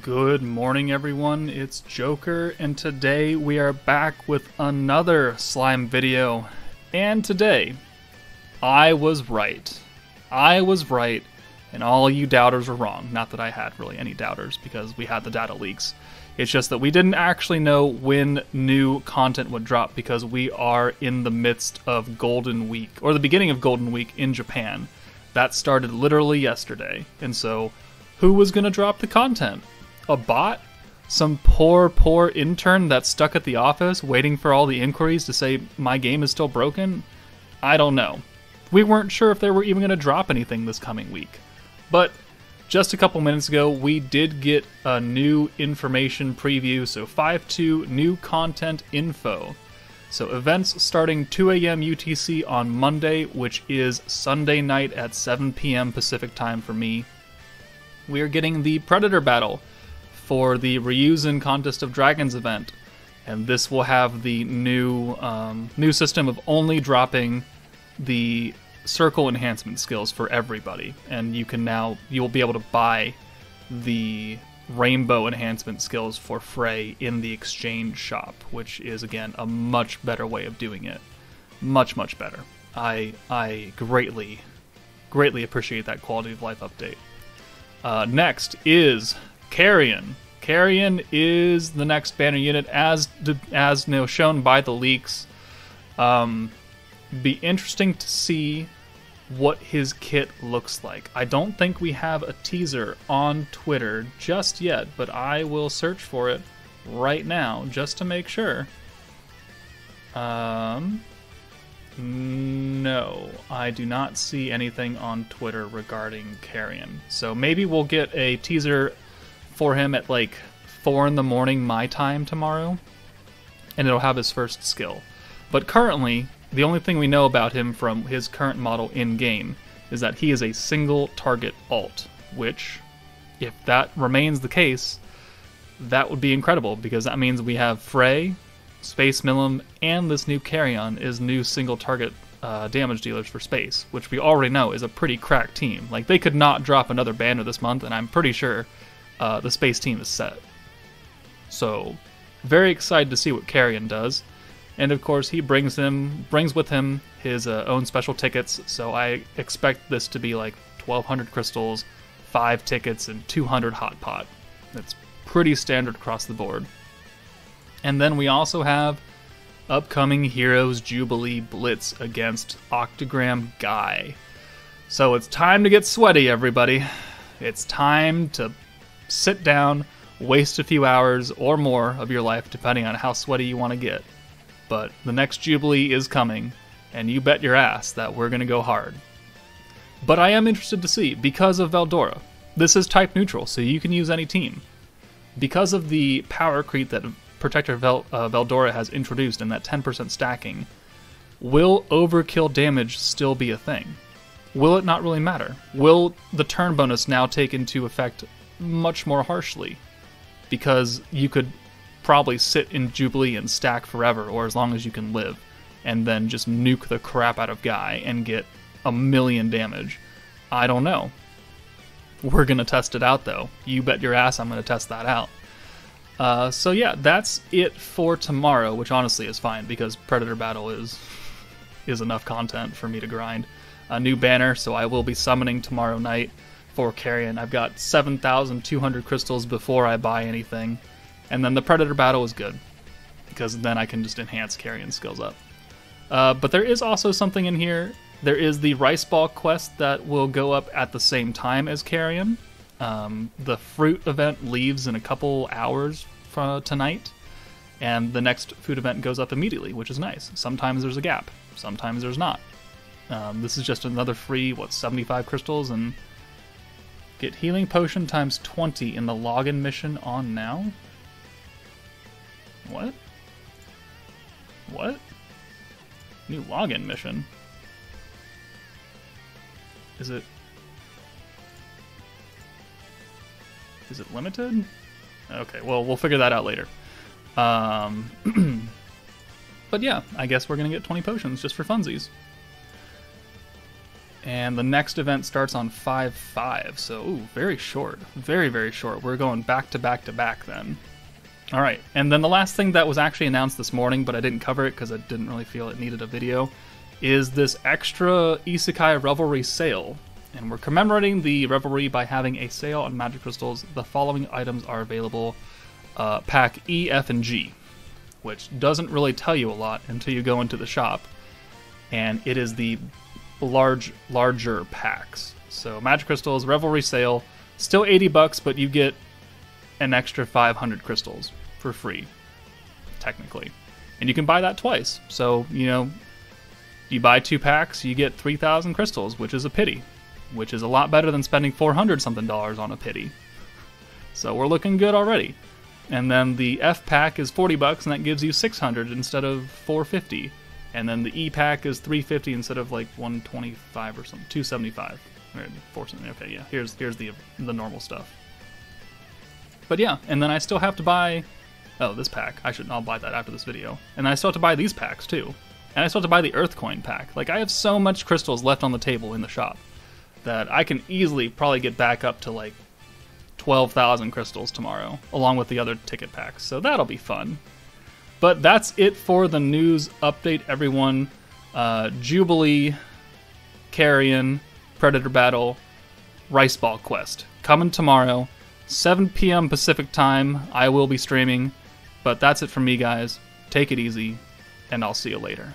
Good morning, everyone. It's Joker, and today we are back with another slime video. And today, I was right. I was right, and all you doubters were wrong. Not that I had really any doubters, because we had the data leaks. It's just that we didn't actually know when new content would drop because we are in the midst of Golden Week, or the beginning of Golden Week in Japan. That started literally yesterday, and so who was going to drop the content? A bot? Some poor, poor intern that's stuck at the office waiting for all the inquiries to say my game is still broken? I don't know. We weren't sure if they were even going to drop anything this coming week. But just a couple minutes ago, we did get a new information preview, so 5.2 new content info. So events starting 2 a.m. UTC on Monday, which is Sunday night at 7 p.m. Pacific time for me we are getting the Predator battle for the Ryuzen Contest of Dragons event, and this will have the new um, new system of only dropping the circle enhancement skills for everybody, and you can now you'll be able to buy the rainbow enhancement skills for Frey in the exchange shop, which is again a much better way of doing it. Much much better. I I greatly greatly appreciate that quality of life update. Uh, next is Carrion. Carrion is the next banner unit, as as you know, shown by the leaks. Um, be interesting to see what his kit looks like. I don't think we have a teaser on Twitter just yet, but I will search for it right now just to make sure. Um, no, I do not see anything on Twitter regarding Carrion. So maybe we'll get a teaser for him at like 4 in the morning my time tomorrow, and it'll have his first skill. But currently, the only thing we know about him from his current model in game is that he is a single target alt, which, if that remains the case, that would be incredible because that means we have Frey, Space Milim, and this new Carrion is new single target uh, damage dealers for Space, which we already know is a pretty cracked team. Like, they could not drop another banner this month, and I'm pretty sure uh, the Space team is set. So, very excited to see what Carrion does. And of course, he brings him brings with him his uh, own special tickets. So I expect this to be like 1,200 crystals, five tickets, and 200 hot pot. That's pretty standard across the board. And then we also have upcoming Heroes Jubilee Blitz against Octagram Guy. So it's time to get sweaty, everybody. It's time to sit down, waste a few hours or more of your life, depending on how sweaty you want to get. But the next Jubilee is coming, and you bet your ass that we're going to go hard. But I am interested to see, because of Veldora, this is type neutral, so you can use any team. Because of the power creep that Protector Vel- uh, has introduced in that 10% stacking, will overkill damage still be a thing? Will it not really matter? Will the turn bonus now take into effect much more harshly? Because you could probably sit in Jubilee and stack forever, or as long as you can live, and then just nuke the crap out of Guy and get a million damage. I don't know. We're gonna test it out though. You bet your ass I'm gonna test that out. Uh, so yeah, that's it for tomorrow, which honestly is fine because Predator Battle is is enough content for me to grind. A new banner, so I will be summoning tomorrow night for Carrion. I've got 7,200 crystals before I buy anything, and then the Predator Battle is good because then I can just enhance Carrion skills up. Uh, but there is also something in here. There is the Rice Ball quest that will go up at the same time as Carrion. Um, the fruit event leaves in a couple hours from tonight, and the next food event goes up immediately, which is nice. Sometimes there's a gap, sometimes there's not. Um, this is just another free, what, 75 crystals, and get healing potion times 20 in the login mission on now? What? What? New login mission? Is it Is it limited? Okay, well, we'll figure that out later. Um, but yeah, I guess we're gonna get 20 potions just for funsies. And the next event starts on 5 5. So, ooh, very short. Very, very short. We're going back to back to back then. All right. And then the last thing that was actually announced this morning, but I didn't cover it because I didn't really feel it needed a video, is this extra Isekai Revelry sale. And we're commemorating the Revelry by having a sale on Magic Crystals. The following items are available uh, pack E, F, and G, which doesn't really tell you a lot until you go into the shop. And it is the large, larger packs. So Magic Crystals, Revelry sale, still 80 bucks, but you get an extra 500 crystals for free, technically. And you can buy that twice. So, you know, you buy two packs, you get 3,000 crystals, which is a pity, which is a lot better than spending 400 something dollars on a pity. So we're looking good already. And then the F pack is 40 bucks and that gives you 600 instead of 450. And then the E pack is 350 instead of like 125 or something, 275 or 470. Okay, yeah. Here's here's the the normal stuff. But yeah, and then I still have to buy oh, this pack. I should I'll buy that after this video. And I still have to buy these packs too. And I still have to buy the Earth Coin pack. Like I have so much crystals left on the table in the shop that I can easily probably get back up to like 12,000 crystals tomorrow, along with the other ticket packs. So that'll be fun. But that's it for the news update, everyone. Uh, Jubilee, Carrion, Predator Battle, Rice Ball Quest. Coming tomorrow, 7 p.m. Pacific time. I will be streaming. But that's it from me, guys. Take it easy, and I'll see you later.